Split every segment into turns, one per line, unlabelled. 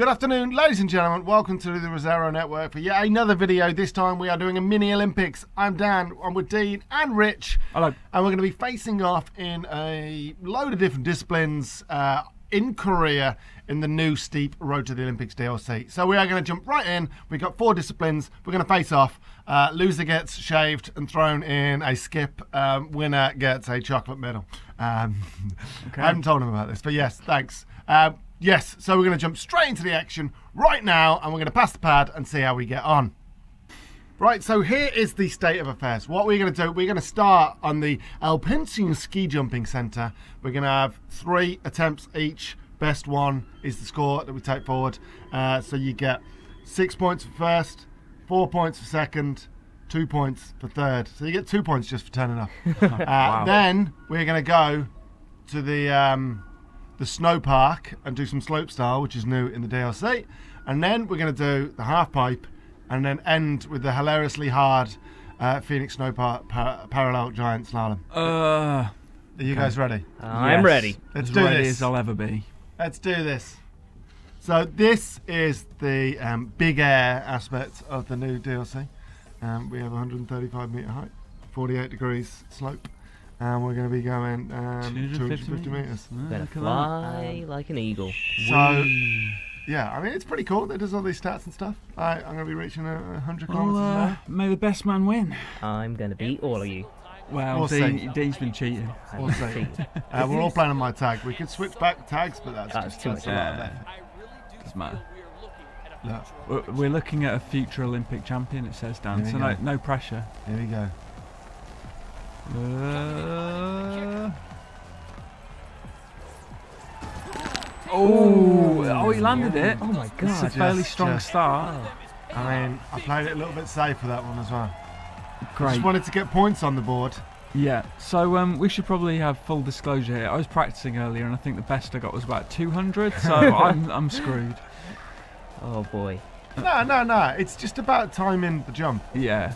Good afternoon, ladies and gentlemen. Welcome to the Resero Network for yet another video. This time we are doing a mini Olympics. I'm Dan, I'm with Dean and Rich.
Hello.
And we're going to be facing off in a load of different disciplines uh, in Korea in the new steep Road to the Olympics DLC. So we are going to jump right in. We've got four disciplines. We're going to face off. Uh, loser gets shaved and thrown in a skip. Um, winner gets a chocolate medal. Um, I haven't told him about this, but yes, thanks. Uh, yes, so we're going to jump straight into the action right now, and we're going to pass the pad and see how we get on. Right, so here is the state of affairs. What we're going to do, we're going to start on the Alpensia Ski Jumping Centre. We're going to have three attempts each. Best one is the score that we take forward. Uh, so you get six points for first, four points for second, two points for third. So you get two points just for turning up. uh, Then we're going to go to the um, the snow park and do some slope style, which is new in the DLC. And then we're going to do the half pipe and then end with the hilariously hard uh, Phoenix Snow par- par- Parallel Giant Slalom.
Uh,
Are you guys ready?
I'm ready.
Let's
as
do
ready
this.
as I'll ever be.
Let's do this. So this is the um, big air aspect of the new DLC. Um, we have 135 meter height, 48 degrees slope, and we're going to be going um,
250
250 meters.
meters. Ah,
Gonna
look at that.
fly like an eagle.
So yeah, I mean it's pretty cool. That it does all these stats and stuff. I, I'm going to be reaching a 100
Well,
kilometers an
uh,
hour.
may the best man win.
I'm gonna beat all of you.
Well,
We'll
Dean, Dean's been cheating.
I'm
We'll see.
cheating.
Uh, we're all playing on my tag. We could switch back tags, but that's,
That's
just,
too much
a
Yeah. Doesn't matter.
Look,
We're, we're looking at a future Olympic champion, it says Dan, so no, no pressure.
here we go.
Uh, oh, oh, he landed it.
Oh my god,
It's a fairly strong
just-
start.
I mean, I played it a little bit safe for that one as well.
Great.
Just wanted to get points on the board.
Yeah, so um, we should probably have full disclosure here. I was practicing earlier, and I think the best I got was about 200, so I'm I'm screwed.
Oh boy.
No, no, no. It's just about timing the jump.
Yeah.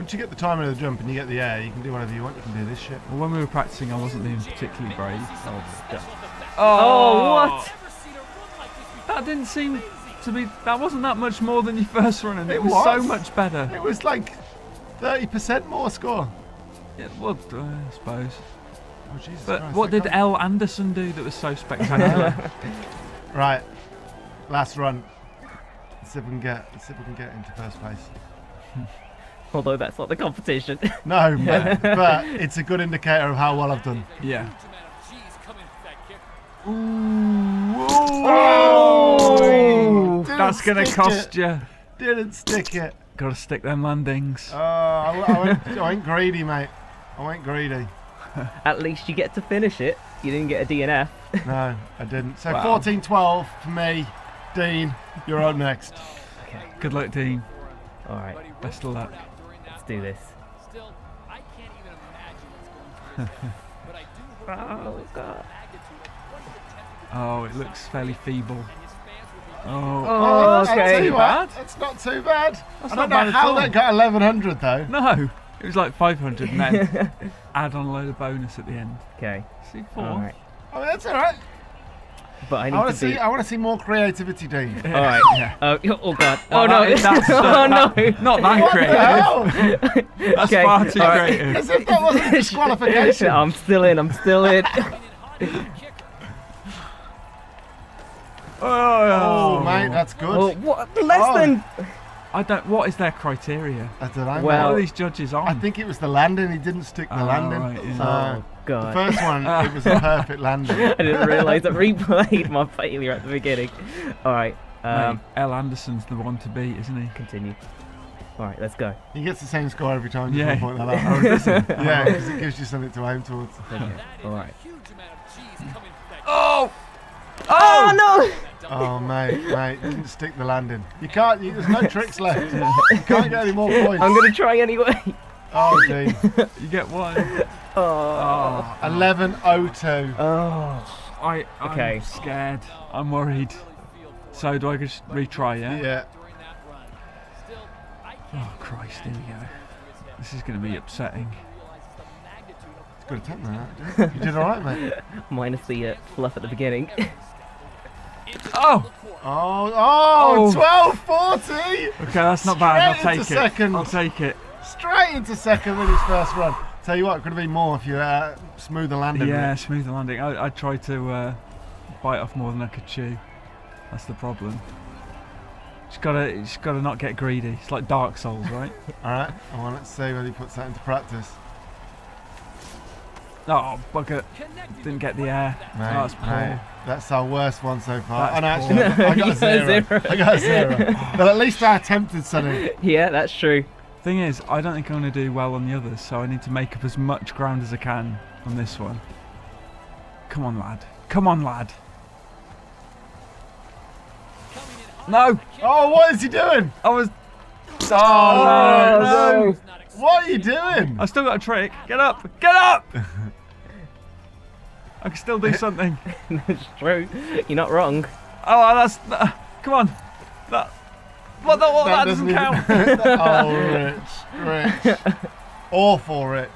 Once you get the timing of the jump and you get the air, you can do whatever you want. You can do this shit.
Well, when we were practicing, I wasn't being particularly brave.
Oh, god.
Oh,
what?
That didn't seem to be. That wasn't that much more than your first run, and it,
It
was, so much better.
It was like 30% more score.
Yeah, well, uh, I suppose.
Oh, Jesus
But
Christ,
what did
can't-
L. Anderson do that was so spectacular?
Right. Last run. Let's see if we can get. Let's see if we can get into first place.
Although that's not the competition.
No,
Yeah.
but, but it's a good indicator of how well I've done.
yeah.
Oh! Didn't
That's gonna cost
it.
you.
Didn't stick it.
Gotta stick them landings.
Oh, I, I went, I went greedy, mate. I went greedy.
At least you get to finish it. You didn't get a DNF.
No, I didn't. So
Wow.
14 12 for me. Dean, you're up next.
Okay.
Good luck, Dean.
All right.
Best of luck.
Let's do this.
Still, I can't even imagine what's going on. but I do hope
Oh god.
Oh, it looks fairly feeble. Oh.
oh,
Oh, I'll
okay.
you what,
Bad?
That's not too bad.
That's
I
not
don't know
bad at
how
all.
that got 1100 though.
no. It was like 500 and then add on a load of bonus at the end.
Okay.
See, four.
All right.
I mean, that's all right.
But I
I
need
want
to
to see.
beat.
I want to see more creativity, Dean.
All right.
Yeah.
Oh, oh god.
Well,
oh no.
that- that's, uh,
oh no.
that- Not that
What the
creative.
hell?
That's
Okay,
far too
all right.
creative.
As if that wasn't disqualification.
I'm still in. I'm still in.
Oh, mate, that's good.
oh, what? Less
Oh.
than.
I don't. What is their criteria?
I don't know.
What
Well-
are these judges on?
I think it was the landing. He didn't stick the
Oh,
landing.
right, yeah.
So
Oh
the first one, it was a perfect landing.
I didn't realise I replayed my failure at the beginning. All right. Um,
Mate, L. Anderson's the one to beat, isn't he?
continue. All right. Let's go.
He gets the same score every time.
Yeah.
Yeah. Point that out.
Oh, does he?
yeah, because it gives you something to aim towards.
Okay. All right.
huge amount of cheese coming from that
Oh!
Oh no!
Oh, mate, mate, didn't stick the landing. You can't. You, there's no tricks left. You can't get any more points.
I'm gonna try anyway.
Oh, Dean.
You get one.
Oh.
Oh,
11.02.
Oh.
I, I'm
Okay.
scared. I'm worried. So do I just retry, yeah?
Yeah.
during that run. Still, I can't
Oh Christ, here we go. This is going to be upsetting.
It's a good attempt, man. You did all right, mate.
Minus the uh, fluff at the beginning.
Oh!
Oh, oh,
Oh.
12 40.
Okay, that's not bad. I'll take it.
second.
I'll take it.
Straight into second with his first run. Tell you what, it could have been more if you uh, smoother landing.
Yeah,
Rich.
smooth landing. I, I tried to uh, bite off more than I could chew. That's the problem. Just gotta, just gotta not get greedy. It's like Dark Souls, right?
All right. Well, let's see whether he puts that into practice.
oh, bugger! Didn't get the air.
back.
Oh, that's poor.
mate, that's our worst one so far. Oh, no, actually. I got a zero.
zero.
I got a zero. but at least I attempted something.
Yeah, that's true.
Thing is, I don't think I'm gonna do well on the others, so I need to make up as much ground as I can on this one. Come on, lad. Come on, lad.
Coming in hot.
No!
Oh, what is he doing?
I was. Oh,
Oh,
no, no.
no.
He's not expecting
What are you doing?
I still got a trick. Get up! Get up! I can still do something.
That's true. You're not wrong.
Oh, that's. Uh, come on. That. What? That, what, that, doesn't,
even-
count.
oh, Rich, Rich, awful, Rich.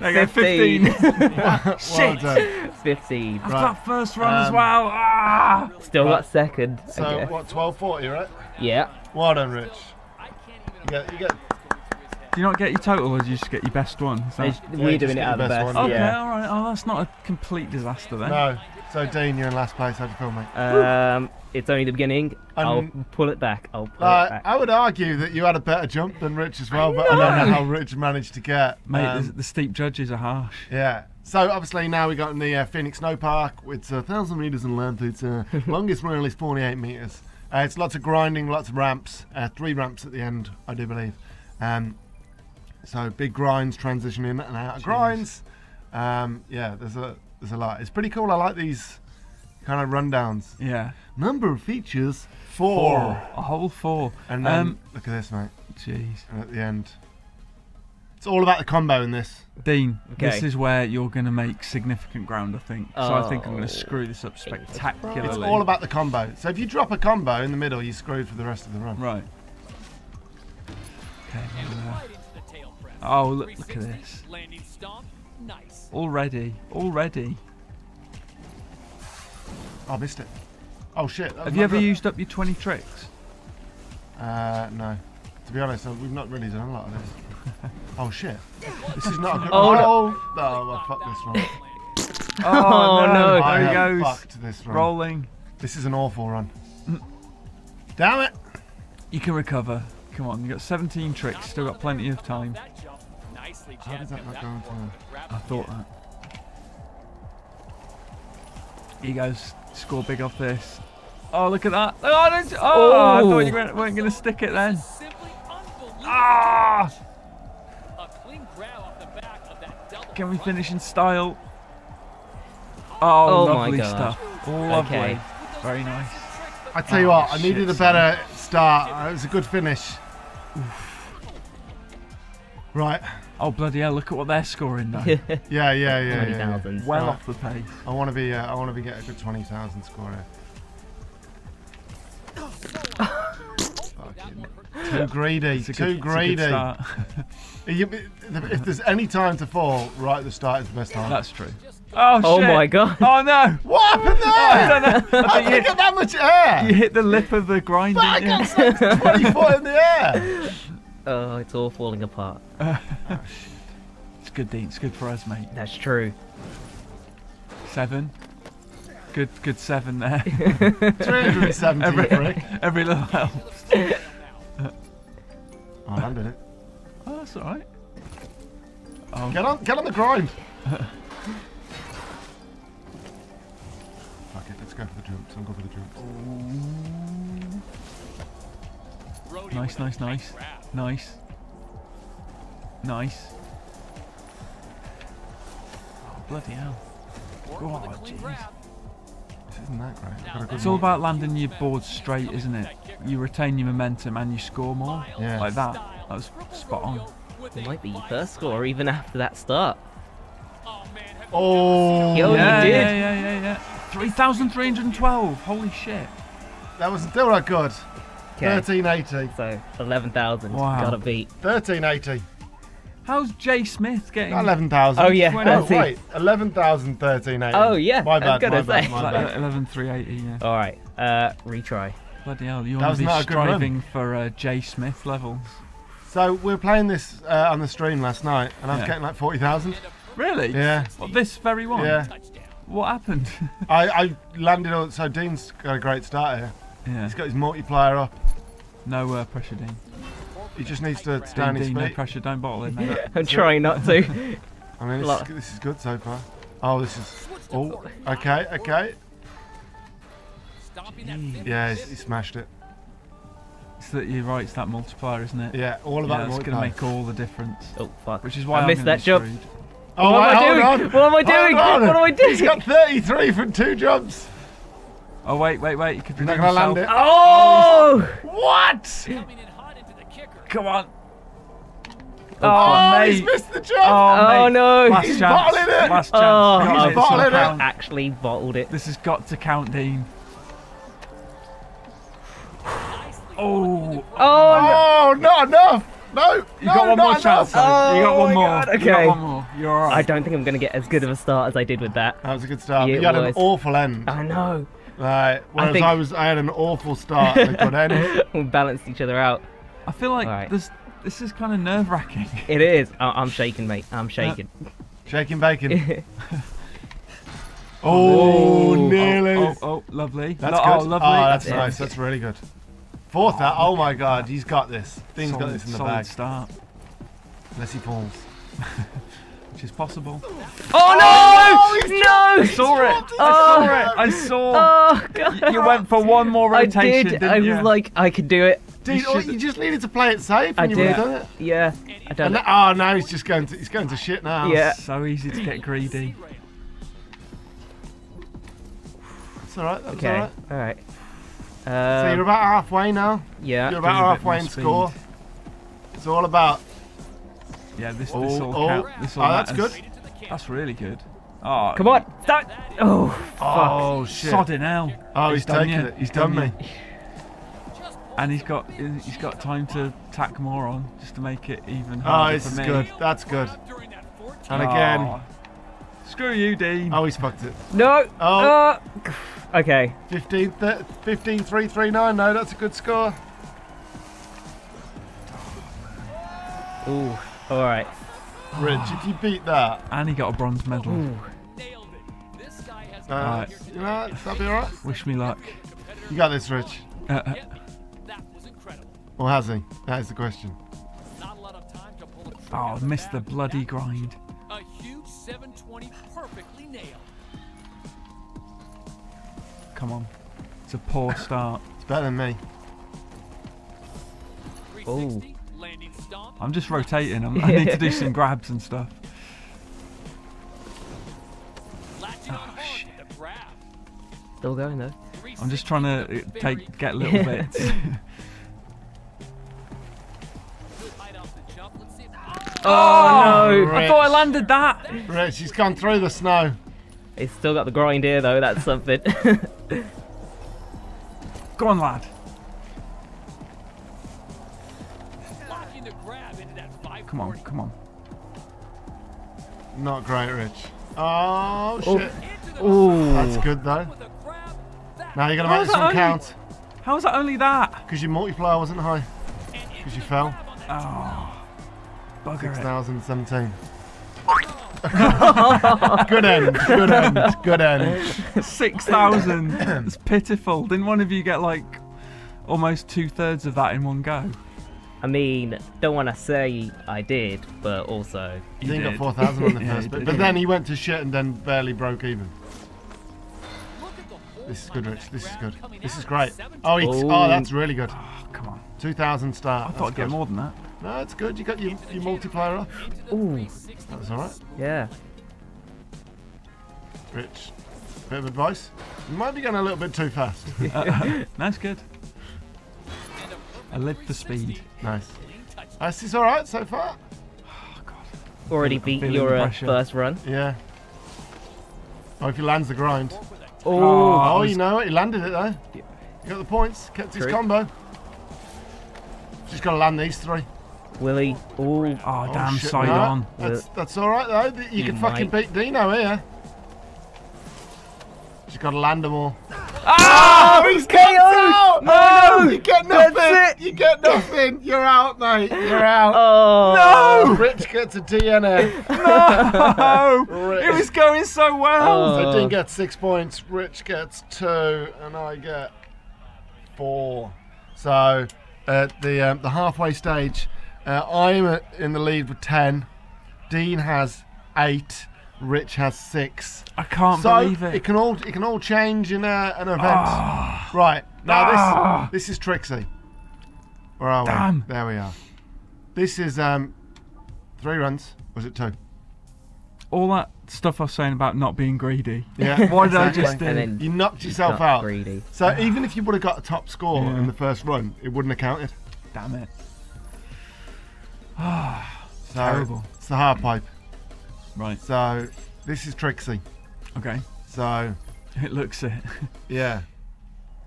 There you 15.
15.
well
Shit.
done.
15.
I've
Right.
got first run as
Um,
well. Ah!
Still
Right.
got second.
So
okay.
what? Twelve forty, right?
Yeah.
Well done, Rich.
I can't
You get, you get.
imagine what's going through his head.
Do you not get your total, or do you just get your best one? Is that-
We're
just
doing it
get
out
the
of the
best
best.
one.
Okay,
Yeah.
all right. Oh, that's not a complete disaster then.
No. So Dean, you're in last place. How do you feel, mate?
Um, it's only the beginning. I'll pull it back. I'll pull it
Uh,
back.
I would argue that you had a better jump than Rich as well, but I don't know how Rich managed to get.
Mate,
um,
the, the steep judges are harsh.
Yeah. So obviously now we got in the uh, Phoenix Snow Park. It's a thousand meters in length. It's uh, longest rail is 48 meters. Uh, it's lots of grinding, lots of ramps. Uh, three ramps at the end, I do believe. Um, so big grinds, transition in and out of grinds. Um, yeah, there's a there's a lot. It's pretty cool. I like these kind of rundowns.
Yeah.
Number of features four.
A whole four.
And then
Um,
look at this, mate.
Jeez.
And at the end, it's all about the combo in this.
Dean, this is where you're going to make significant ground, I think. Oh. So I think I'm going
Oh.
to screw this up spectacularly.
It's all about the combo. So if you drop a combo in the middle, you're screwed for the rest of the run.
Right. Okay. Uh,
right into the tail press.
Oh, look, look at this.
Landing
Already. Already.
Oh, I missed it. Oh shit.
Have you ever
good.
used up your 20 tricks?
Uh, no. To be honest, we've not really done a lot of this. oh shit. This is not a good.
Oh,
Oh, no. I fucked this one.
Oh, no.
I
There he goes.
fucked this run.
Rolling.
This is an awful run. Damn it.
You can recover. Come on, you got 17 tricks. Still got plenty of time.
That jump. Nicely
How does that not go into-
I thought
again.
that. He goes, score big off this. Oh, look at that. Oh, I, oh, I thought
Oh.
you weren't, weren't going to stick it then. Ah!
A clean grab off the back of that double
Can we finish in style? Oh,
Oh my
lovely
God.
stuff. Lovely.
Okay.
Very nice.
I tell you
Oh,
what, I
shit,
needed a better start. It was a good finish. Right.
Oh, bloody hell, look at what they're scoring now.
Yeah, yeah, yeah. yeah,
Twenty
yeah.
thousand.
well
Right.
off the pace.
I want to be. Uh, I want to be get a good twenty thousand score here. Too greedy.
It's a
Too
good, it's a good
greedy.
start.
You- if there's any time to fall, right at the start is the best time.
That's true. Oh,
Oh
shit.
my god.
Oh, no.
what happened there?
I don't know.
How did I
you,
get that much air?
you hit the lip of the grind,
But I got like 20 foot in the air.
Oh, it's all falling apart.
It's good, Dean. It's good for us, mate.
That's true.
Seven. Good, good seven there.
370
Every-
frick.
Every little helps.
Oh, I landed it.
Oh, that's all right. Oh,
Get on, get on the grind. Fuck it, let's go for the jumps. I'm go for the jumps.
Brody
Nice,
with
nice, nice. nice. Nice. Oh, bloody hell.
Morton
Oh, jeez.
grab.
This isn't that great. Got a good
It's all about landing your board straight, isn't it? You retain your momentum and you score more.
Yeah.
Like that. That was spot on.
It might be your first score even after that start.
Oh man, have you
Oh,
Yo,
yeah,
did.
yeah, yeah, yeah, yeah. 3,312. Holy shit.
that was still not good.
Okay.
1380.
So eleven thousand.
Wow.
Gotta beat.
1380.
How's Jay Smith getting?
Eleven thousand.
Oh, yeah,
Oh,
that's it.
wait, eleven thousand thirteen eighty.
Oh, yeah,
My
I
bad.
gonna
My bad.
say.
My bad.
11380, yeah.
All right. Uh, retry.
Bloody hell, you
That
want
was
to be
not a good run.
striving for uh, Jay Smith levels.
So we were playing this uh, on the stream last night, and I was
Yeah.
getting like forty thousand.
Really?
Yeah.
What, this very one?
Yeah.
What happened?
I, I landed on. So Dean's got a great start here.
yeah.
He's got his multiplier up.
No uh, pressure, Dean.
He just needs to stay
Dean,
on his
Dean, no
feet.
pressure. Don't bottle it, mate.
I'm trying not to.
I mean, this is, this is good so far. Oh, this is. Oh, okay, okay.
Stopping
Yeah, he smashed it.
It's that you're right. It's that multiplier, isn't it?
Yeah, all
Yeah,
about
that's
the
going to make all the difference.
Oh fuck!
Which is why
I
am
missed that jump.
Oh,
What am I
hold
doing?
on.
What am I doing?
Hold on.
What am I doing?
He's got 33 from two jumps.
Oh wait, wait, wait! You could
He's not going to land it.
Oh!
What?
Coming in hot into the kicker.
Come on!
Oh,
Oh, he's missed the jump.
Oh,
Oh
mate.
no!
Last
He's
chance.
bottling it.
Last chance.
Oh,
Come on,
he's
it's gotta
bottling it.
Actually bottled it.
This has got to count, Dean.
Nicely
Oh,
Oh! no.
Oh, not enough. No,
you
no,
got one more
enough.
chance. though. you got
Oh
one
my
more.
God,
You got
okay.
one more. You're all
I don't think I'm gonna get as good of a start as I did with that.
That was a good start.
Yeah,
but you had
it
an awful end.
I know.
Right. Whereas I,
think-
was, I had an awful start and a good
we balanced each other out.
I feel like
Alright.
this. This is kind of nerve wracking.
It is. I- I'm shaking, mate. I'm shaking.
Shaking bacon. Oh, oh, nearly.
Oh, oh, oh, lovely.
That's
Lo-
good.
Oh, lovely.
Oh, that's
Yeah.
nice. That's really good. Fourth out. Oh my God, he's got this. Dean's got this in the
solid
bag.
start,
Unless he falls.
Which is possible.
Oh no! no!
I saw it.
Oh.
I saw it. I saw.
Oh god!
You went for one more
I
rotation,
did.
not
I
you?
was like, I could do it.
Dean, oh,
should-
you just needed to play it safe and
I
you would have
did.
done it.
Yeah, I done
And
it.
oh, no, he's just going to he's going to shit now.
Yeah.
so easy to get greedy.
It's all right. That was
Okay.
all right.
All right.
So you're
Uh,
about halfway now.
yeah.
You're about halfway in
speed.
score. It's all about.
Yeah, this, this
Oh,
all
oh.
count. This all
Oh, that's good.
That's really good. Oh,
Come on. Start. Oh, fuck.
Oh shit.
Sodding hell.
Oh, he's,
done
taken
you.
it. He's done me.
And he's got he's got time to tack more on just to make it even
Oh,
harder
this
for
is
me.
good. That's good.
During that 14
And ah. again.
Oh. Screw you, Dean.
Oh, he's fucked it.
No.
Oh.
Uh, okay.
15, th- 15 3 3 9. No, that's a good score.
Ooh. All right.
Rich, if you beat that,
And he got a bronze medal.
Ooh.
nailed it. This guy has
uh,
Alright.
you know, that'll be alright.
Wish me luck.
You got this, Rich.
Uh, uh,
hit me. That was incredible.
Or has he? That is the question.
Not a lot of time to pull a trigger
oh,
on
missed the bloody grind.
A huge 720 perfectly nailed.
Come on. It's a poor start.
It's better than me.
360, landing stomp.
I'm just rotating. I'm, I need to do some grabs and stuff. Oh, shit.
with the grab.
Still going though.
I'm just trying to take get little bits.
Good height off the jump. Let's see if
Oh, oh no.
I thought I landed that.
Rich, he's gone through the snow.
He's still got the grind here though. That's something.
Go on, lad. Come on, come on.
Not great, Rich. Oh, oh. shit.
Into the
Ooh.
That's good, though.
with a grab. That
Now you're going to make
is
this one
only-
count.
How is that only that?
Because your multiplier wasn't high. Because you fell.
grab on that
Oh, bugger it.
2017. good end. Good end. Good end.
Six thousand. it's pitiful. Didn't one of you get like almost two thirds of that in one go?
I mean, don't want to say I did, but also
You think got
did.
4,000 on the first
he
bit. But then he went to shit and then barely broke even.
Look at the whole
This is good, Rich. This is good. This is great. Oh, he,
Oh.
oh, that's really good.
Oh, come on.
2,000 start.
I thought I'd get more than that.
No, it's good. You got your, your multiplier up.
Ooh.
That was all right.
yeah.
Rich, bit of advice. You might be going a little bit too fast.
That's good. I live for speed.
nice. Uh, This is all right so far.
Oh god.
Already beat your uh, first run.
Yeah. Oh, if he lands the grind.
Oh.
Oh,
Oh, you know it. He landed it though. He got the points. Kept his
True.
combo. Just got to land these three.
Willie.
Oh,
Oh,
damn,
shit,
side
no,
on.
That's, that's all right though. You
You
can fucking beat Dino here. Just got to land them all.
Oh, he's KO'd!
No, you get
That's
nothing.
it.
You get nothing. You're out, mate. You're out.
Oh. No.
Rich gets a DNF.
No!
Rich.
it was going so well!
So
Oh.
Dean gets six points, Rich gets two, and I get four. So at the um, the halfway stage, uh, I'm uh, in the lead with ten. Dean has eight. Rich has six.
I can't
so
believe it.
It can all it can all change in a, an event.
Ah.
Right now
Ah.
this this is Trixie. Where are
Damn.
we? There we are. This is um three runs. Was it two?
All that stuff I was saying about not being greedy.
Yeah.
What did I just do?
You knocked yourself out.
greedy.
So even if you would have got a top score
Yeah.
in the first run, it wouldn't have counted.
Damn it.
So
Terrible.
It's the hard pipe.
Right.
So this is Trixie.
Okay.
So
It looks it.
yeah,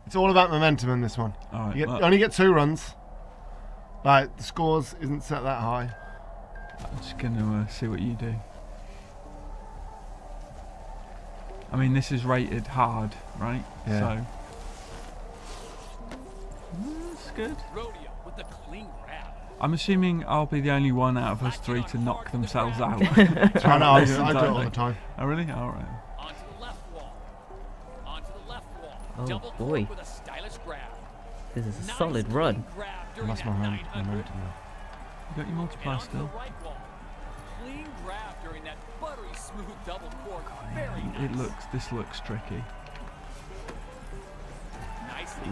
it's all about momentum in this one.
All right.
You get,
well,
only get two runs. Like the scores isn't set that high.
I'm just going to uh, see what you do. I mean, this is rated hard, right?
Yeah.
So. That's good. I'm assuming I'll be the only one out of us three to knock themselves out.
I know, I do, I do it all the time.
oh, really? Alright.
Onto the left wall. Onto the left wall.
Oh, boy.
cork with a stylish grab.
This is a
Nice
solid run.
Grab
I lost my hand.
900.
momentum now.
You got your
And
multiplier still?
right wall. Clean grab during that buttery smooth double cork. Nice.
It looks, this looks tricky.
Nicely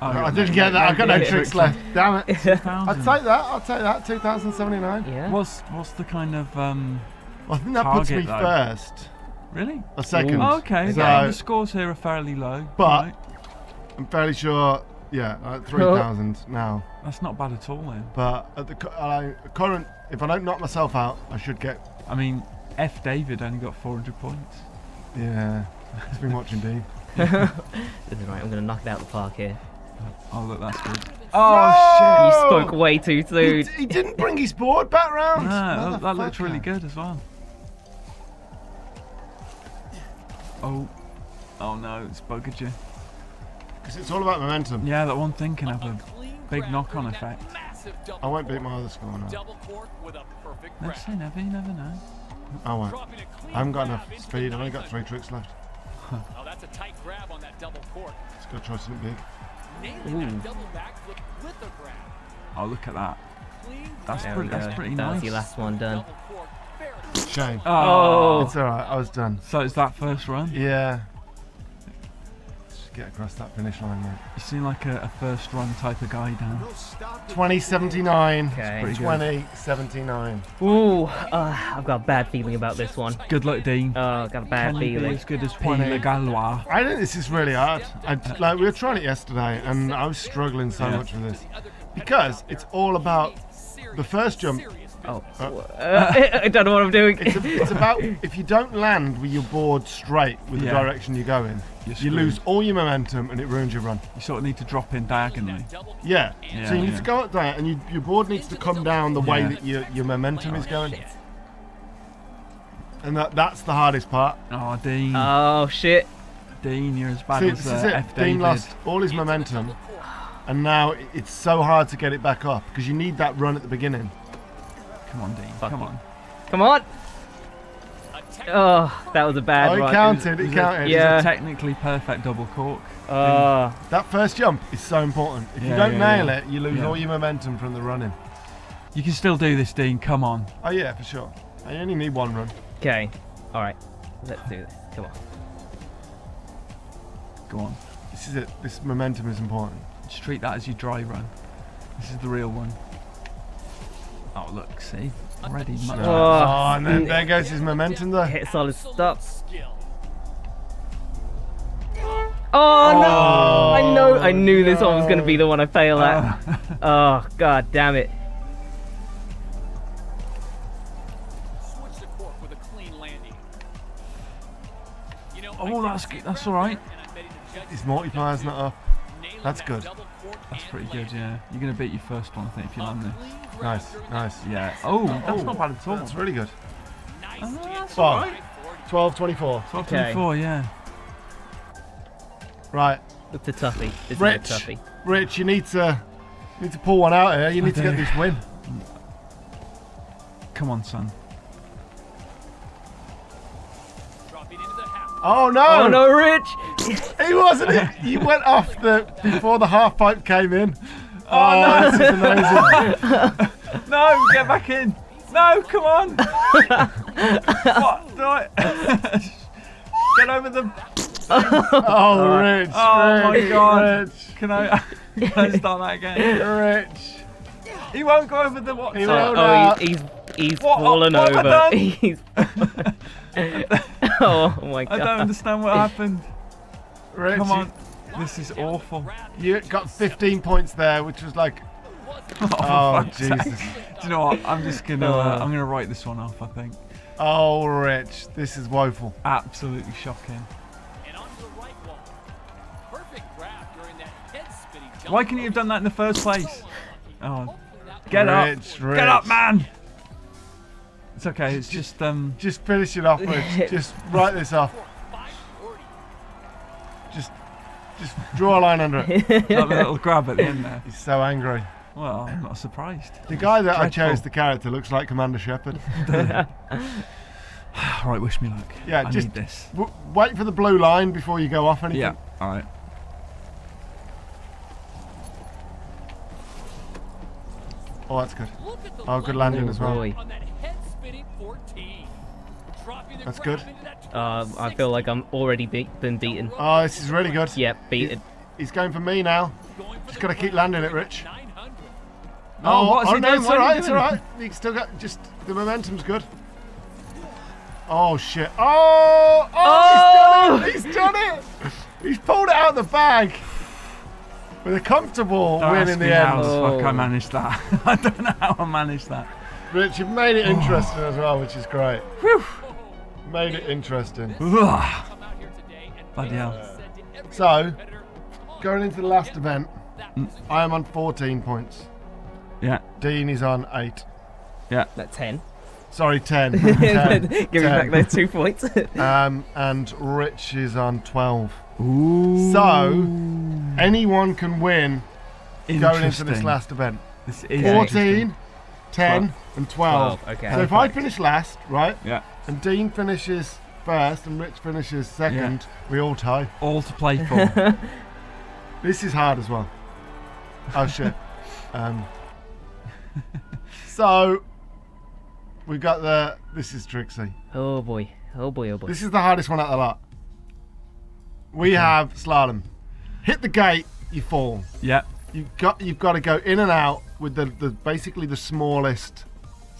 Oh,
I didn't get that. I've got no
yeah.
tricks left. Damn it. I'd take that. I'd take that. 2079.
Yeah.
What's, what's the kind of, um,
Well, I think that puts me
though.
first.
really?
A second.
Oh, okay.
So
yeah, the scores here are fairly low.
But-
right.
I'm fairly sure. Yeah, uh, 3,000 now.
That's not bad at all then.
But at the uh, current, if I don't knock myself out, I should get.
I mean, F. David only got 400 points.
Yeah. He's been watching Dean.
This is right. I'm gonna knock it out the park here.
Oh, look, that's good.
Oh,
You
shit!
spoke way too soon.
d- he didn't bring his board back round.
No, that, that looks really good as well. Oh, oh no, it's buggered you.
Because it's all about momentum.
Yeah, that one thing can have
A
a big knock-on effect.
I won't beat my other score now.
Double cork with a perfect
Never say never, you never know.
I won't.
Dropping a clean
I haven't got enough
into the
speed. I've only got three tricks left.
Oh, that's a tight grab on that double cork.
Just gotta try something big.
Nailing
Ooh.
that double backflip with the grab.
Oh, look at that. That's
grab.
There
pretty- that's
go.
pretty
That was
nice.
your last one done.
Double cork. Very nice.
Shame.
Oh.
It's alright. I was done.
So it's that first run?
Yeah. Just get across that finish line, mate.
You seem like a, a first run type of guy, Dan.
2079.
Okay.
2079.
Ooh, uh, I've got a bad feeling about this one.
Good luck, Dean.
Oh, I've got a bad
Can you be
feeling.
as good as P.
20.
Le Gallois?
I think this is really hard. I, like we were trying it yesterday, and I was struggling so
Yeah.
much with this because it's all about the first jump.
Serious
Oh,
Uh,
uh, I don't know what I'm doing.
It's, a, it's about if you don't land with your board straight with the direction you're going,
You're
you lose all your momentum and it ruins your run.
You sort of need to drop in diagonally.
Yeah.
Yeah,
so you need
yeah.
to go up there, and you, your board needs to come down the way that your, your momentum is going,
Shit.
and that, that's the hardest part.
Oh, Dean.
Oh shit!
Dean, you're as bad
See,
as
this
uh,
is it.
F.
Dean
David.
lost all his momentum, and now it's so hard to get it back up because you need that run at the beginning.
Come on, Dean.
Fuck
Come
it.
on.
Come on! Oh, that was a bad
Oh, it
run.
counted.
It
It counted.
A,
Yeah.
a technically perfect double cork.
Oh,
That first jump is so important. If you don't
yeah,
nail
yeah.
it, you lose
Yeah.
all your momentum from the running.
You can still do this, Dean. Come on.
Oh yeah, for sure. I only need one run.
okay. All right, let's do this. Come on.
Go on.
This is it. This momentum is important.
Just treat that as your dry run. This is the real one. Oh, look. See? Already oh, much.
Oh.
Oh, and then there goes his momentum though.
Hit solid
absolute
stop. Oh no!
Oh,
I know. I knew oh, this one was gonna be the one I fail at. Oh god damn it!
Switch the cork with a clean landing. You know,
Oh, that's good- that's all right.
there, and I'm ready to judge
His
it.
multiplier's not up. That's good.
That's pretty good, yeah. You're going to beat your first one, I think, if you land this.
Nice, nice.
Yeah. Oh, that's
Oh,
not bad at all.
That's really good.
Oh, that's
Well,
all right.
12, 24.
12
Okay.
24, yeah.
Right,
It's a toughie. It's
Rich.
a toughie.
Rich, you need to you need to pull one out here. You
I
need to get this win.
Come on, son.
Oh no!
Oh no, Rich!
He wasn't it. You went off the before the half pipe came in. Oh, no, oh, this is amazing.
No, get back in. No, come on. what? Do I? get over the.
Oh, Rich.
Oh my God.
Rich,
Can I? Can I start that again?
Rich.
He won't go over the what?
He
Oh,
won't.
oh, he's, he's, he's
What- uh,
fallen
what have I
over.
done?
He's. oh my god.
I don't understand what happened.
Rich,
Come
you-
on. This is awful.
You, got 15 points there, which was like,
Oh,
oh
for fuck's sake.
Jesus.
Do you know what? I'm just gonna. Uh,
Uh.
I'm gonna write this one off. I think.
Oh, Rich, this is woeful.
Absolutely shocking.
And onto the right wall. Perfect grab during that head spinning jump.
Why couldn't you have done that in the first place? Oh,
Hopefully that
get up!
Rich, Rich.
Get up, man! It's okay. It's just um.
Just finish it off, Rich. Just write this off. Just, just draw a line under it.
like a little grab at the end there.
He's so angry.
Well, I'm not surprised.
The guy that I chose the character looks like Commander Shepard.
All right, wish me luck.
Yeah,
I
just-
need this.
W- wait for the blue line before you go off anything.
Yeah. All right.
Oh, that's good.
Look at the
Oh, good landing
Oh,
as well.
boy.
That's good.
into
Um, I feel like I'm already beat, been beaten.
Oh, this is really good.
Yep, beaten.
He's going for me now.
Going for
Just gotta keep landing it, Rich.
900.
Oh, what's
oh
he
no,
doing?
it's
What are you
alright, it's alright. You still got just the momentum's good. Oh shit. Oh, oh, He's, done it. he's done it. He's pulled it out of the bag with a comfortable
Don't
win
ask
in
me
the
how
end.
the fuck I
Oh.
managed that. I don't know how I managed that.
Rich, you've made it interesting as well, which is great. Made it interesting.
Ugh.
Come out here today and
Bloody hell.
basically said to every
So,
competitor, "Come on,
Going into the last event,
that was a
I am on 14 points.
Yeah.
Dean is on 8. Yeah.
That's 10.
Sorry, 10.
Give
10.
me back those two points.
Um, and Rich is on 12.
Ooh.
So, anyone can win going into this last event.
This is
14, 10,
Twelve.
and 12.
12, okay.
So if I finish last, right,
Yeah.
And Dean finishes first and Rich finishes second, we all tie.
All to play for.
This is hard as well. Oh shit. um, so we got the. This is Trixie.
Oh boy. Oh boy, oh boy.
This is the hardest one out of the lot. We have slalom. Hit the gate, you fall.
yeah.
You've got you've got to go in and out with the, the basically the smallest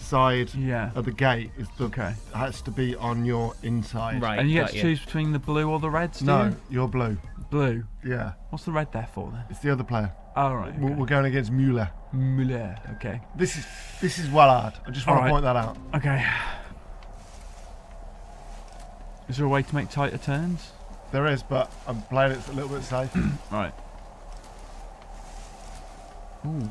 side
Yeah.
of the gate is the
Okay.
has to be on your inside.
Right.
And you get
got
to choose between the blue or the reds,
No,
you?
you're blue.
Blue.
Yeah,
What's the red there for then?
it's the other player.
Oh, right.
We're-
Okay.
We're going against Muller.
Muller. Okay.
This is this is well hard. I just want
Alright.
to point that out.
Okay. Is there a way to make tighter turns?
There is, but I'm playing it a little bit safe.
Right. Ooh.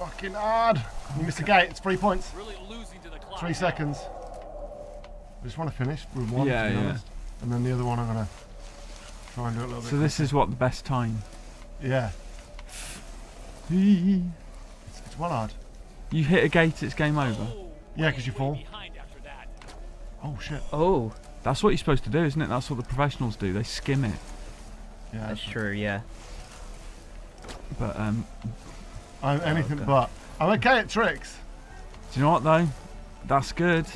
'Cause it's fucking hard. You miss a gate, it's three points.
really losing to the clock.
Three seconds. I just want to finish with one,
Yeah,
to be
yeah.
honest. And then the other one I'm gonna try and do it a little bit.
So this is what the best time.
yeah, it's, it's well hard.
You hit a gate, it's game over.
Oh,
Yeah, 'cause you fall.
Behind after that.
Oh shit.
Oh,
That's what you're supposed to do, isn't it? That's what the professionals do. They skim it.
Yeah,
that's true. Yeah.
But um,
I'm oh, anything
God.
but. I'm okay at tricks.
do you know what though? That's good.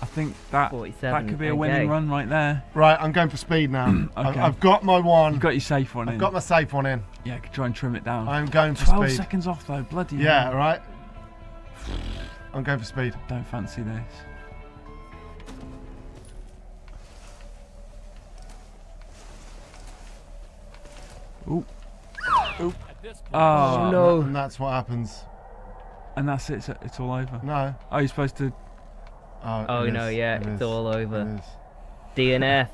I think that that could be a
okay.
winning run right there.
Right, I'm going for speed now. I've,
Okay.
I've got my one.
You've got your safe one in.
I've got my safe one in.
yeah, I could try and trim it down.
I'm going for
Twelve
speed.
seconds off though. Bloody
Yeah,
hell.
right. I'm going for speed.
Don't fancy this. Ooh.
At this point,
Oh,
no.
And that's what happens.
And that's it. It's, it's all over.
No.
Oh, you're supposed to.
Oh,
Oh
it
no, yeah,
it
it's
is,
all over.
is.
DNF.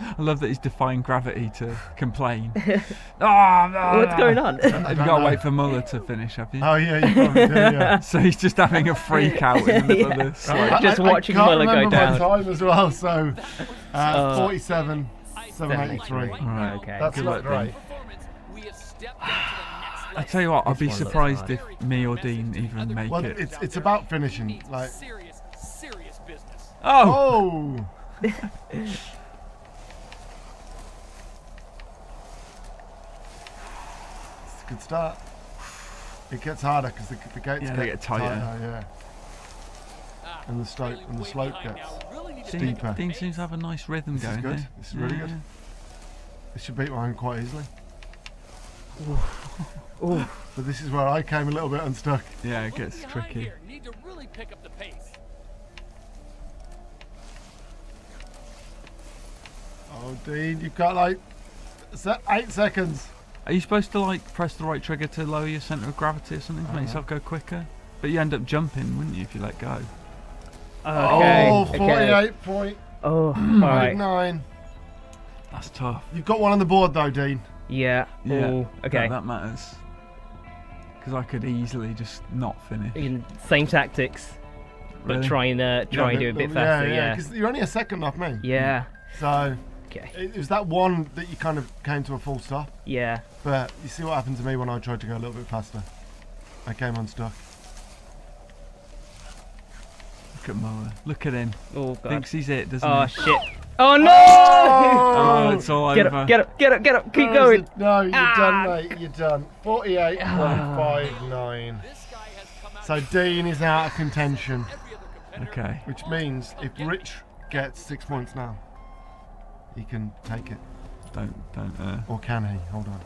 I love that he's defying gravity to complain. oh, no,
What's going on?
You've got to wait for Muller to finish, have you?
Oh yeah, you probably do. Yeah.
So he's just having a freak out in the middle of
Yeah.
this.
Right.
like-
Just watching
can't
Muller go
remember
down.
My time as well. So uh,
Uh,
47, 783.
Right.
Okay.
That's
Good
not
luck,
great.
Performance, we have stepped up to the next
I tell you what, I'd be
This one looks
surprised if me or Dean even make
Well,
it.
it's it's about finishing. Like
serious, serious business.
Oh!
oh. It's a good start. It gets harder because the, the gates
Yeah,
get,
get tighter.
yeah.
Ah,
And the slope-
really
and the slope gets.
Really need to
Dean,
pick
steeper.
up
Dean seems to have a nice rhythm
This is good.
here.
This is really good.
yeah.
This should beat mine quite easily.
Ooh.
But this is where I came a little bit unstuck.
Yeah, it
Looking
gets tricky.
Here. Need to really pick up the pace.
Oh, Dean, you've got like se- eight seconds.
Are you supposed to like press the right trigger to lower your center of gravity or something to make
Uh-huh.
yourself go quicker? But you end up jumping, wouldn't you, if you let go?
Okay.
oh,
okay.
48.89.
Oh, alright.
That's tough.
You've got one on the board though, Dean.
Yeah.
Yeah.
Ooh, okay.
That, that matters. Because I could easily just not finish.
In- Same tactics, but
Really?
try and uh, try and do a bit faster.
Yeah,
Yeah.
because you're only a second off me.
Yeah.
So
Okay.
it, it was that one that you kind of came to a full stop.
Yeah.
But you see what happened to me when I tried to go a little bit faster. I came unstuck.
Look at Muller. Look at him.
Oh god.
Thinks he's it, doesn't
Oh
he?
shit. Oh no!
Oh, it's all
Get
over.
up! Get up! Get up! Get up! Keep
No,
going.
No, you're
Ah.
done, mate. You're done. 48.59.
This guy has come out
So Dean is out of contention,
every other competitor.
Okay.
which means if Rich gets six points now, he can take it.
Don't, don't, uh,
Or can he? Hold on.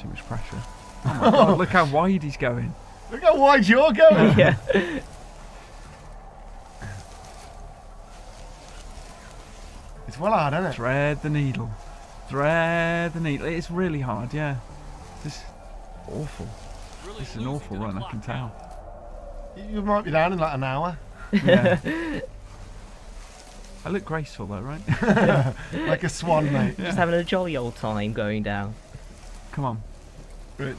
too much pressure. Oh my god, look how wide he's going.
Look how wide you're going.
Yeah.
It's well hard, isn't it?
Thread the needle. Thread the needle. It's really hard, yeah. This awful.
Really
This is an awful run, I
clock
can tell.
You might be down in like an hour.
Yeah. I look graceful though, right?
like a swan, mate.
Just having a jolly old time going down.
Come on.
Rich,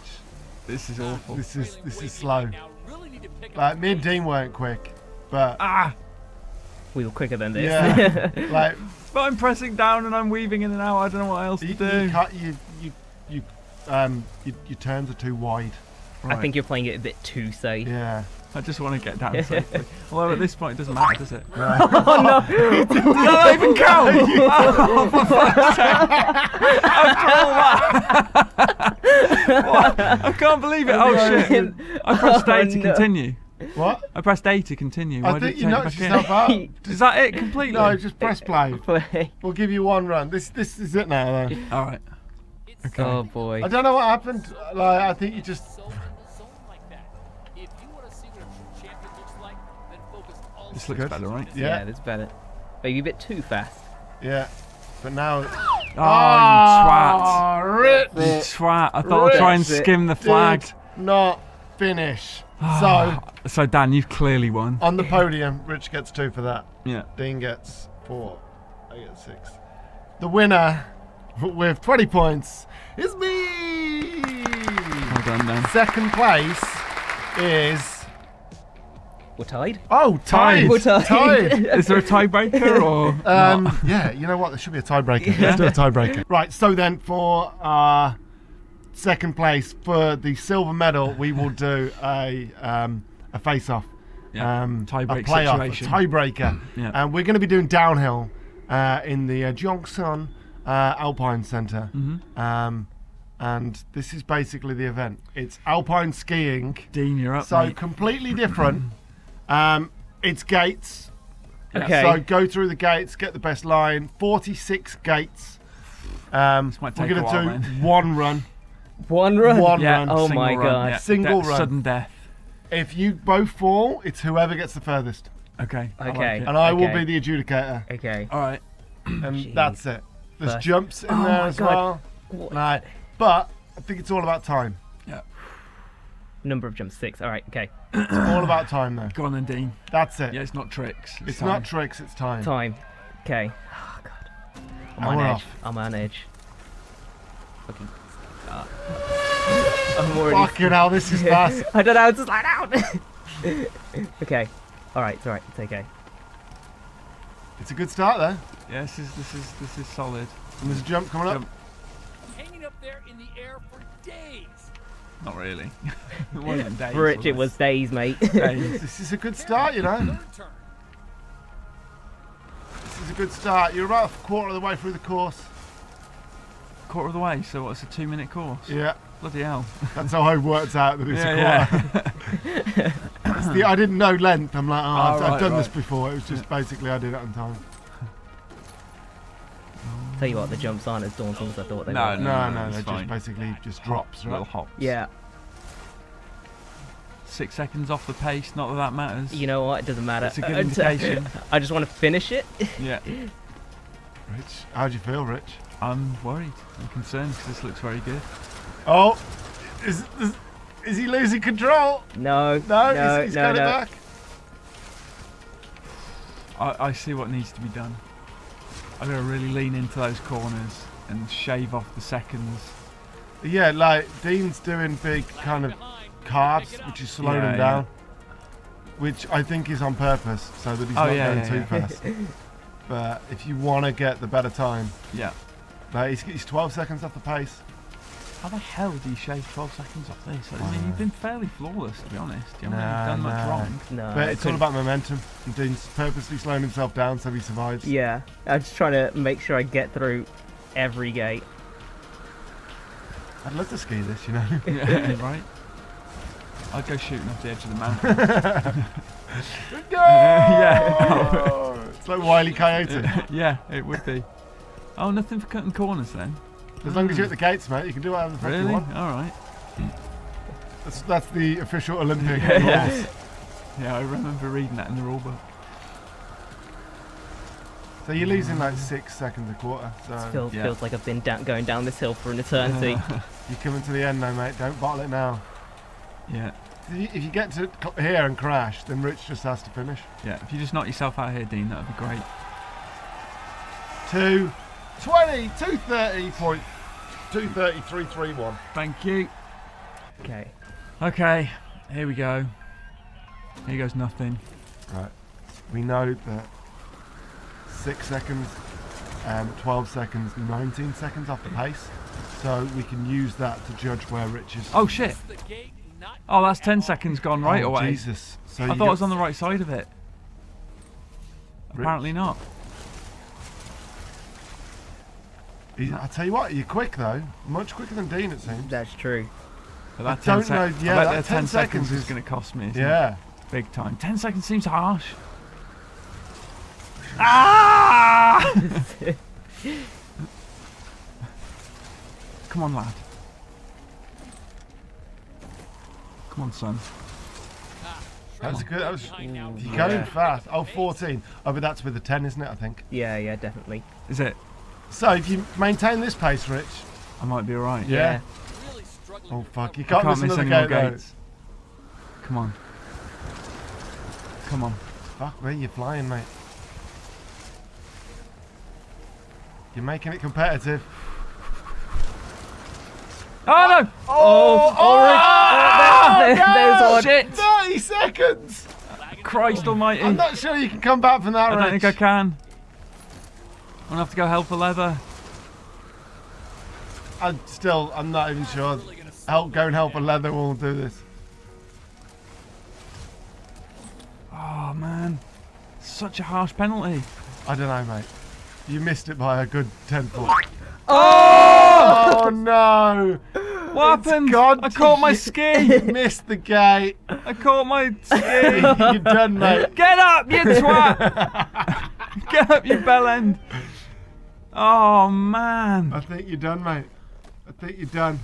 This is awful.
this is this is slow.
Really need to pick
Like me and. Dean weren't quick, but
Ah!
We were quicker than this.
yeah, like
But I'm pressing down and I'm weaving in and out. I don't know what else to
you,
do.
you, cut, you, you, you, um, you, your turns are too wide.
I think you're playing it a bit too safe.
Yeah.
I just want to get down safely. Although at this point it doesn't matter, does it?
Oh no!
Does that even count? oh, for fuck's sake. After all that. What? I can't believe it. Oh shit. I pressed A
Oh,
to
no.
continue.
What?
I pressed A to continue. Why
I
did
think
it
you
take
knocked
back
yourself
in?
out.
Is that it completely?
No, just press play.
Play.
We'll give you one run. This this is it now. Though.
All right. Okay.
Oh boy.
I don't know what happened. Like I think you just.
so in the zone like that. If you want to see what a champion looks like, then focus all
This looks
Good.
better, right?
Yeah,
Yeah.
that's better. Maybe a bit too fast.
Yeah. But now.
Oh, you
Rip.
twat. Ah, you twat. I thought I'd try and skim the flag.
Did not finish. So
So, Dan, you've clearly won.
on the podium, Rich gets two for that.
Yeah.
Dean gets four. I get six. The winner with 20 points is me.
Well done, Dan.
Second place is.
We're tied.
Oh, tied.
We're tied.
Tied.
Is there a tiebreaker or?
Um,
not?
yeah, you know what? There should be a tiebreaker. Let's do a tiebreaker. Right, so then for our second place, for the silver medal, we will do a, um, a face off.
Yeah.
Um,
Tiebreak
a playoff,
situation.
a tiebreaker.
Yeah.
And we're going to be doing downhill uh, in the uh, Jeongseon uh, Alpine center
Mhm.
Um, and this is basically the event. It's alpine skiing,
Dean, you're up.
so
mate.
completely different. Um, it's gates.
Okay.
So go through the gates, get the best line. 46 gates. Um,
might
we're going to do
then.
one run.
One run.
One
yeah,
run.
Oh
single
my
run,
God.
yeah.
Single
De-
run.
Sudden death.
If you both fall, it's whoever gets the furthest.
Okay. I like
Okay.
And I will be the adjudicator.
Okay.
All right.
Oh, and
Jeez.
that's it. There's
First.
jumps in
Oh
there
my
as
God.
well.
What?
Right. But I think it's all about time. Yeah.
Number of jumps six. All right. Okay.
It's all about time, though.
Go on then, Dean.
That's it.
Yeah, it's not tricks.
It's
time.
not tricks, it's time.
Time. Okay. Oh god. I'm
Oh,
on edge.
off.
I'm on edge. Fucking. Uh, I'm already.
Fucking hell, this is fast.
I don't know how to slide out. okay. All right. It's all right. It's okay.
It's a good start there.
Yeah, this is this is this is solid.
And there's a jump coming up.
Hanging up there in the air for days.
Not really. it wasn't days.
Rich, it was days, mate.
days.
This is a good start, you know. This is a good start. You're about a quarter of the way through the course.
Quarter of the way. So what's a two-minute course?
Yeah,
Bloody hell.
that's how I worked out that it's
yeah,
a quarter.
yeah.
It's the- I didn't know length. I'm like, oh, I've,
Oh,
I've
right,
done this before. It was just basically I did it on time.
Tell you what, the jumps aren't as daunting as I thought they
No,
were.
No,
no,
no,
it's
they're
fine.
just basically just drops,
Little
right?
hops.
Yeah.
Six seconds off the pace. Not that that matters.
You know what? It doesn't matter.
It's a good indication.
I just want to finish it.
Yeah.
Rich, how do you feel, Rich?
I'm worried. I'm concerned because this looks very good.
Oh, is, is, is he losing control?
No.
No,
No.
he's, he's
no.
got
no.
it back.
I, I see what needs to be done. I'm going to really lean into those corners and shave off the seconds.
Yeah, like Dean's doing big kind of
Behind.
cards,
Pick it up.
which is slowing
Yeah,
him
yeah.
down. Which I think is on purpose, so that he's
Oh,
not
yeah,
going
yeah,
too
yeah.
fast. but if you want to get the better time,
Yeah.
Like he's, he's 12 seconds off the pace.
How the hell do you shave 12 seconds off this? I mean,
know.
you've been fairly flawless, to be honest. You haven't
Nah,
really done much wrong.
No.
but it's all about momentum. And Dean's purposely slowing himself down so he survives.
Yeah. I'm just trying to make sure I get through every gate.
I'd love to ski this, you know.
yeah, right? I'd go shooting off the edge of the mountain.
Go!
yeah.
it's like Wiley Coyote.
yeah, it would be. Oh, nothing for cutting corners then?
As long as you're ah. at the gates, mate, you can do whatever the fuck you
Really?
want.
Alright.
That's, that's the official Olympic
Yeah, yeah.
rules.
Yeah, I remember reading that in the rule book.
So you're losing like six seconds a quarter. So
Feels
yeah.
feels like I've been down, going down this hill for an eternity.
you're coming to the end now, mate. Don't bottle it now.
Yeah,
If you, if you get to here and crash, then Rich just has to finish.
yeah. If you just knock yourself out here, Dean, that'd be great.
Two, 20, 230 point, 230, 331.
Thank you.
okay.
Okay, here we go. Here goes nothing.
Right. We know that six seconds, um, 12 seconds, 19 seconds off the pace. So we can use that to judge where Rich is.
Oh shit!
It's the gate, not
Oh, that's 10 seconds gone right
Oh,
away.
Jesus. So
I thought I was on the right side of it. Apparently not.
He- I tell you what, you're quick though. Much quicker than Dean, it seems.
That's true.
But
I
10,
don't
sec-
know- yeah,
bet
that
that
10
10 seconds
seconds
is
is-
going to cost me. isn't it?
Yeah.
Big time. 10 seconds seems harsh. Ah! Come on, lad. Come on, son.
That was good. That was,
behind now.
you're going fast. Oh, 14. Oh, but that's with the 10, isn't it, I think?
Yeah, yeah, definitely.
Is it?
So if you maintain this pace, Rich.
I might be alright.
Yeah.
Really struggling
Oh, fuck. You can't,
can't
miss
miss
another
any more
gate, though.
gates. Come on. Come on.
Fuck me, you're flying, mate. You're making it competitive.
Oh no!
Oh, oh, oh, oh there- ah, oh, there's
no!
one.
Shit!
30 seconds!
Christ almighty.
I'm not sure you can come back from that,
I don't think I can. I'm gonna have to go hell for leather.
I'm still, I'm not even sure. Help, go and help a leather will do this.
Oh man. Such a harsh penalty.
I don't know, mate. You missed it by a good 10 foot.
Oh!
Oh no!
What happened?
gone
I caught my ski!
you.
ski.
missed the gate.
I caught my ski.
You're done, mate.
Get up, you twat! Get up, you bell end. Oh man.
I think you're done, mate. I think you're done.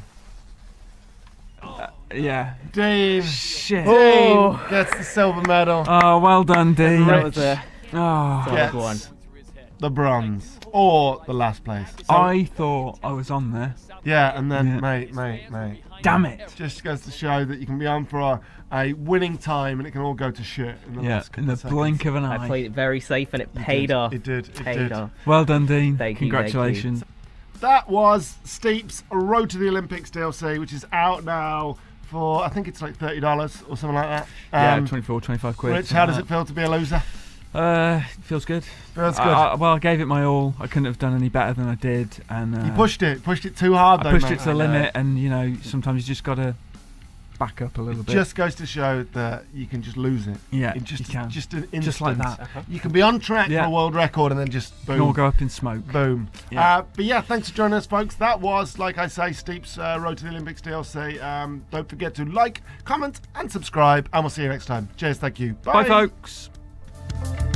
Uh, yeah.
Dave.
Shit.
Oh.
Gets the silver medal.
Oh, well done, Dave.
That was oh. a
Oh.
solid
Gets
one.
through his head.
the bronze or the last place. So-
I thought I was on there.
yeah, and then
Yeah.
mate, mate, mate.
Damn it.
Just goes to show that you can be on for a, a winning time and it can all go to shit in the
Yeah,
last
in the
seconds.
blink of an eye.
I played it very safe and it
It
paid
did,
off.
It did. It
paid
did.
off.
Well done, Dean.
Thank you, thank you.
Congratulations.
That was Steep's Road to the Olympics DLC, which is out now for I think it's like thirty dollars or something like that.
Yeah,
Um,
24, 25 quid.
Rich, how does
like
it feel to be a loser?
Uh, feels good.
Feels good.
I- well, I gave it my all. I couldn't have done any better than I did, and uh,
you pushed it, pushed it too hard.
I
though,
pushed
mate.
it to the limit, and you know, sometimes you just got to back up a little
It
bit.
just goes to show that you can just lose it.
yeah,
in just
you can.
just an instant.
Just like that.
You can be on track
Yeah.
for a world record and then just
It can all go up in smoke.
boom.
Yeah.
Uh, but yeah, thanks for joining us, folks. That was, like I say, Steep's uh, Road to the Olympics DLC. Um, don't forget to like, comment, and subscribe, and we'll see you next time. Cheers, thank you.
Bye, folks. Thank you.